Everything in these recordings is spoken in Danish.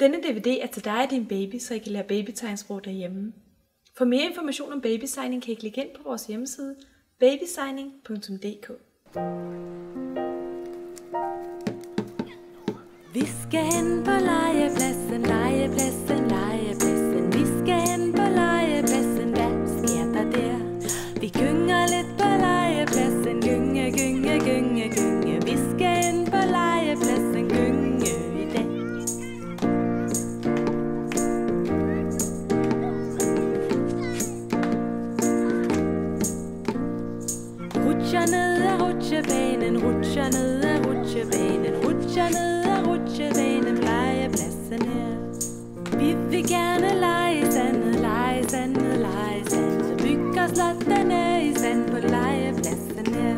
Denne DVD er til dig og din baby, så I kan lære babytegnsprog derhjemme. For mere information om babysigning kan I klikke ind på vores hjemmeside babysigning.dk. Vi skal hen på legepladsen, legepladsen, legepladsen. Vi skal hen på legepladsen, hvad sker der der? Vi gynger lidt på legepladsen, gynge, gynge, gynge, gynge. Vi skal Rutscher ned ad rutsjebanen, rutscher ned ad rutsjebanen, rutscher ned ad rutsjebanen, legepladsen her. Vi vil gerne lege i sandet, lege i sandet, lege i sandet. Bygger slottene i sand på legepladsen her.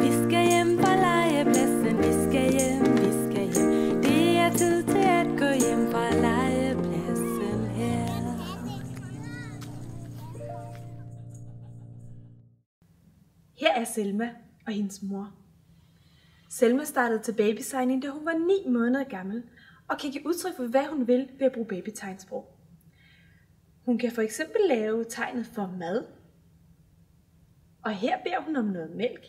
Vi skal hjem fra legepladsen, vi skal hjem, vi skal hjem. Det er tid til Her er Selma og hendes mor. Selma startede til babysigning, da hun var 9 måneder gammel, og kan give udtryk for, hvad hun vil ved at bruge babytegnsprog. Hun kan for eksempel lave tegnet for mad, og her beder hun om noget mælk.